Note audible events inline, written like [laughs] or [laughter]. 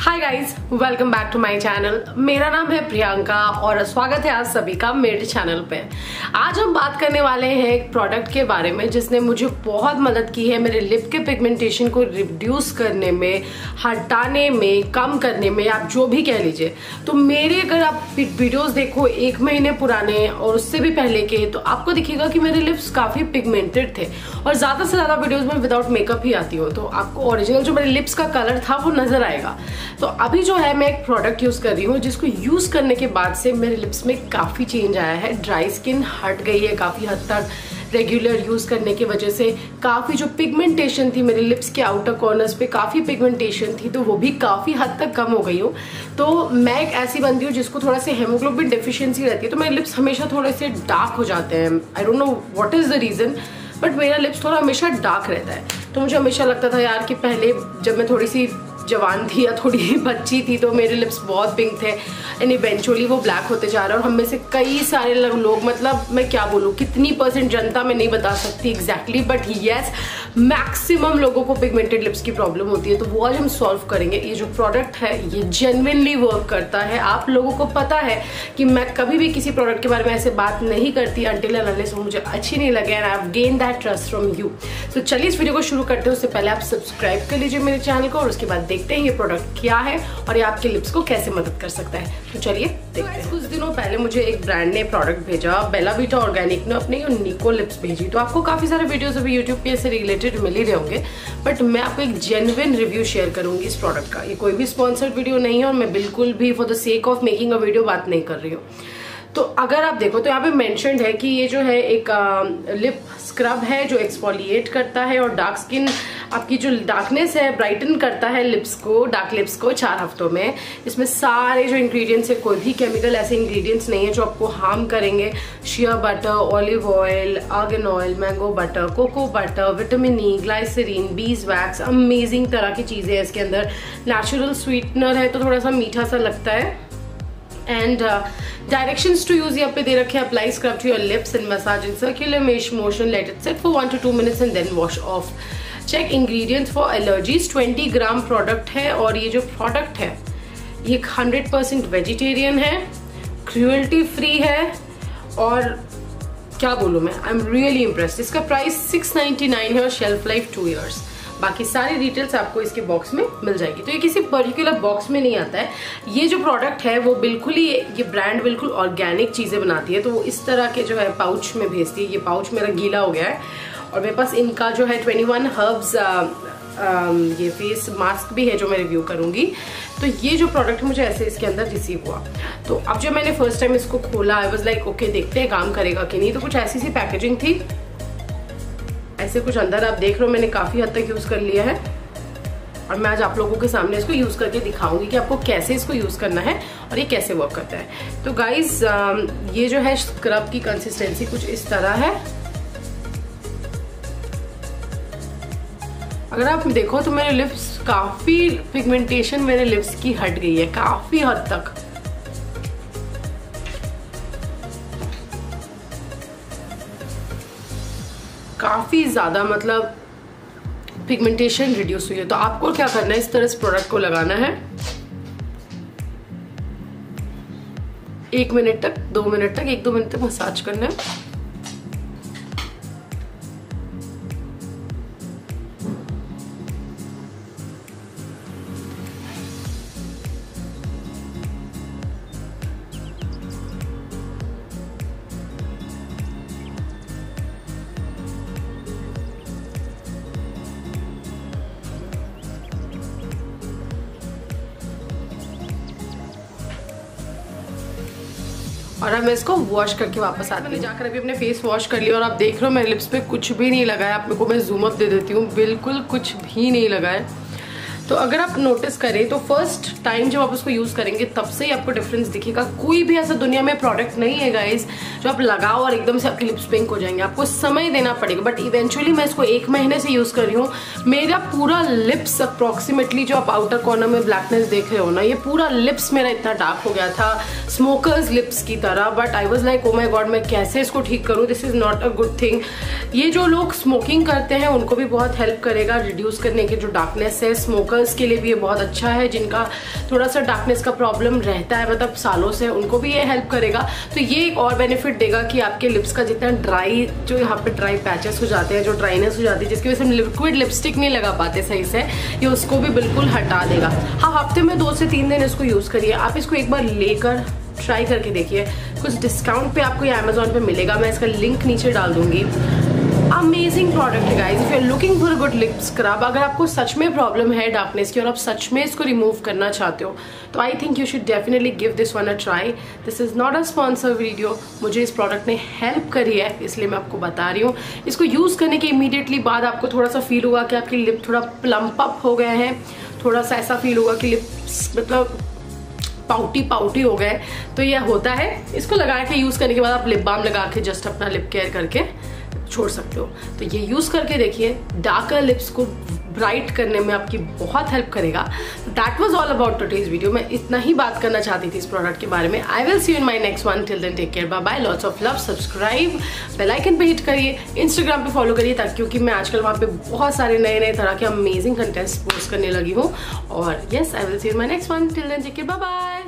Hi guys welcome back to my channel मेरा नाम है प्रियंका और स्वागत है आज सभी का मेरे चैनल पे। आज हम बात करने वाले हैं एक प्रोडक्ट के बारे में जिसने मुझे बहुत मदद की है मेरे लिप के पिगमेंटेशन को रिड्यूस करने में, हटाने में, कम करने में, आप जो भी कह लीजिए। तो मेरे अगर आप वीडियोस देखो एक महीने पुराने और उससे भी पहले के तो आपको दिखेगा कि मेरे लिप्स काफ़ी पिगमेंटेड थे और ज़्यादा से ज़्यादा वीडियोज़ में विदाउट मेकअप ही आती हो। तो आपको ओरिजिनल जो मेरे लिप्स का कलर था वो नज़र आएगा। तो अभी जो है, मैं एक प्रोडक्ट यूज़ कर रही हूँ, जिसको यूज़ करने के बाद से मेरे लिप्स में काफ़ी चेंज आया है। ड्राई स्किन हट गई है काफ़ी हद तक। रेगुलर यूज़ करने की वजह से काफ़ी जो पिगमेंटेशन थी मेरे लिप्स के आउटर कॉर्नर्स पे, काफ़ी पिगमेंटेशन थी तो वो भी काफ़ी हद तक कम हो गई हूँ। तो मैं एक ऐसी बंदी हूँ, जिसको थोड़ा सा हेमोग्लोबिन डिफिशियंसी रहती है तो मेरे लिप्स हमेशा थोड़े से डार्क हो जाते हैं। I don't know what is the reason but मेरा लिप्स थोड़ा हमेशा डार्क रहता है। तो मुझे हमेशा लगता था यार कि पहले जब मैं थोड़ी सी जवान थी या थोड़ी [laughs] बच्ची थी तो मेरे लिप्स बहुत पिंक थे। एंड इवेंचुअली वो ब्लैक होते जा रहे हैं और हम में से कई सारे लोग मतलब मैं क्या बोलूँ, कितनी परसेंट जनता मैं नहीं बता सकती एग्जैक्टली बट येस मैक्सिमम लोगों को पिगमेंटेड लिप्स की प्रॉब्लम होती है। तो वो आज हम सॉल्व करेंगे। ये जो प्रोडक्ट है, ये जेनविनली वर्क करता है। आप लोगों को पता है कि मैं कभी भी किसी प्रोडक्ट के बारे में ऐसे बात नहीं करती अंटिल अनलेस मुझे अच्छी नहीं लगे and I gain that trust from you तो चलिए इस वीडियो को शुरू करते हैं। उससे पहले आप सब्सक्राइब कर लीजिए मेरे चैनल को और उसके बाद देखते हैं ये प्रोडक्ट क्या है और ये आपके लिप्स को कैसे मदद कर सकता है। तो चलिए देखते हैं। कुछ दिनों पहले मुझे एक ब्रांड ने प्रोडक्ट भेजा बेला बीटा ऑर्गेनिक ने अपने निको लिप्स भेजी। तो आपको काफ़ी सारे वीडियोस अभी यूट्यूब पे से रिलेटेड मिल ही रहे होंगे। बट मैं आपको एक जेन्युइन रिव्यू शेयर करूँगी इस प्रोडक्ट का। ये कोई भी स्पॉन्सर्ड वीडियो नहीं है और मैं बिल्कुल भी for the sake of making a video बात नहीं कर रही हूँ। तो अगर आप देखो तो यहाँ पे मेंशनड है कि ये जो है एक लिप स्क्रब है जो एक्सपोलिएट करता है और डार्क स्किन आपकी जो डार्कनेस है ब्राइटन करता है लिप्स को डार्क लिप्स को चार हफ्तों में। इसमें सारे जो इंग्रेडिएंट्स है, कोई भी केमिकल ऐसे इंग्रेडिएंट्स नहीं है जो आपको हार्म करेंगे। Shea butter olive oil argan oil mango butter cocoa butter vitamin E glycerine beeswax amazing तरह की चीज़ें हैं इसके अंदर। नेचुरल स्वीटनर है तो थोड़ा सा मीठा सा लगता है। एंड डायरेक्शन टू यूज़ यहाँ पे दे रखे apply scrub to your lips and massage in circular mesh motion let it set for one to two minutes and then wash off check ingredients for allergies 20 gram product है और ये जो product है, ये 100 परसेंट वेजिटेरियन है cruelty free है और क्या बोलूँ मैं? आई एम रियली इम्प्रेस इसका प्राइस 699 है और शेल्फ लाइफ टू ईयर्स बाकी सारी डिटेल्स आपको इसके बॉक्स में मिल जाएगी। तो ये किसी पर्टिकुलर बॉक्स में नहीं आता है। ये जो प्रोडक्ट है, वो बिल्कुल ही, ये ब्रांड बिल्कुल ऑर्गेनिक चीज़ें बनाती है। तो वो इस तरह के जो है पाउच में भेजती है। ये पाउच मेरा गीला हो गया है। और मेरे पास इनका जो है ट्वेंटी वन हर्ब्स ये फेस मास्क भी है जो मैं रिव्यू करूँगी। तो ये जो प्रोडक्ट मुझे ऐसे इसके अंदर रिसीव हुआ। तो अब जब मैंने फ़र्स्ट टाइम इसको खोला आई वॉज़ लाइक ओके देखते हैं काम करेगा कि नहीं। तो कुछ ऐसी सी पैकेजिंग थी ऐसे कुछ अंदर आप देख रहे हो, मैंने काफ़ी हद तक यूज़ कर लिया है। और मैं आज आप लोगों के सामने इसको यूज़ करके दिखाऊँगी कि आपको कैसे इसको यूज़ करना है और ये कैसे वर्क करता है। तो गाइज़ ये जो है स्क्रब की कंसिस्टेंसी कुछ इस तरह है। अगर आप देखो तो मेरे लिप्स काफ़ी पिगमेंटेशन मेरे लिप्स की हट गई है, काफ़ी हद तक। काफ़ी ज़्यादा मतलब पिगमेंटेशन रिड्यूस हुई है। तो आपको क्या करना है? इस तरह इस प्रोडक्ट को लगाना है। एक मिनट तक, दो मिनट तक, एक दो मिनट तक मसाज करना है। और अब मैं इसको वॉश करके वापस आती हूँ। जाकर अभी अपने फेस वॉश कर लिया और आप देख रहे हो मेरे लिप्स पे कुछ भी नहीं लगा है। आप मेरे को मैं जूमअप दे देती हूँ। बिल्कुल कुछ भी नहीं लगा है। तो अगर आप नोटिस करें तो फ़र्स्ट टाइम जब आप उसको यूज़ करेंगे, तब से ही आपको डिफरेंस दिखेगा। कोई भी ऐसा दुनिया में प्रोडक्ट नहीं है गाइज़ जो आप लगाओ और एकदम से आपकी लिप्स पिंक हो जाएँगे। आपको समय देना पड़ेगा बट इवेंचुअली मैं इसको एक महीने से यूज़ कर रही हूँ। मेरा पूरा लिप्स अप्रोक्सीमेटली जो आप आउटर कॉर्नर में ब्लैकनेस देख रहे हो ना, ये पूरा लिप्स मेरा इतना डार्क हो गया था स्मोकर्स लिप्स की तरह। But I was like oh my god मैं कैसे इसको ठीक करूँ? This is not a good thing ये जो लोग स्मोकिंग करते हैं, उनको भी बहुत हेल्प करेगा रिड्यूस करने की जो डार्कनेस है स्मोकर कलर्स के लिए भी ये बहुत अच्छा है, जिनका थोड़ा सा डार्कनेस का प्रॉब्लम रहता है मतलब सालों से उनको भी ये हेल्प करेगा। तो ये एक और बेनिफिट देगा कि आपके लिप्स का जितना ड्राई जो यहाँ पे ड्राई पैचेस हो जाते हैं, जो ड्राइनेस हो जाती है, जिसकी वजह से हम लिक्विड लिपस्टिक नहीं लगा पाते सही से, ये उसको भी बिल्कुल हटा देगा। हाँ हफ़्ते में दो से तीन दिन इसको यूज़ करिए। आप इसको एक बार लेकर ट्राई करके देखिए। कुछ डिस्काउंट पे आपको ये अमेजोन पे मिलेगा। मैं इसका लिंक नीचे डाल दूँगी। अमेजिंग प्रोडक्ट है guys if you are looking for good lip scrub अगर आपको सच में प्रॉब्लम है डार्कनेस की और आप सच में इसको रिमूव करना चाहते हो तो I think you should definitely give this one a try this is not a sponsor video मुझे इस प्रोडक्ट ने हेल्प करी है, इसलिए मैं आपको बता रही हूँ। इसको यूज़ करने के इमीडिएटली बाद आपको थोड़ा सा फील होगा कि आपकी लिप थोड़ा प्लम्प अप हो गए हैं। थोड़ा सा ऐसा फील होगा कि लिप्स मतलब पाउटी पाउटी हो गए तो यह होता है। इसको लगा के यूज़ करने के बाद आप लिप बाम लगा के जस्ट अपना लिप केयर करके छोड़ सकते हो। तो ये यूज़ करके देखिए डार्कर लिप्स को ब्राइट करने में आपकी बहुत हेल्प करेगा। That was all about today's video मैं इतना ही बात करना चाहती थी इस प्रोडक्ट के बारे में। I will see in my next one till then take care bye bye lots of love subscribe bell icon पर हिट करिए। इंस्टाग्राम पे फॉलो करिए ताकि क्योंकि मैं आजकल वहाँ पे बहुत सारे नए नए तरह के अमेजिंग कंटेंट्स पोस्ट करने लगी हूँ। और yes I will see in my next one till then take care bye bye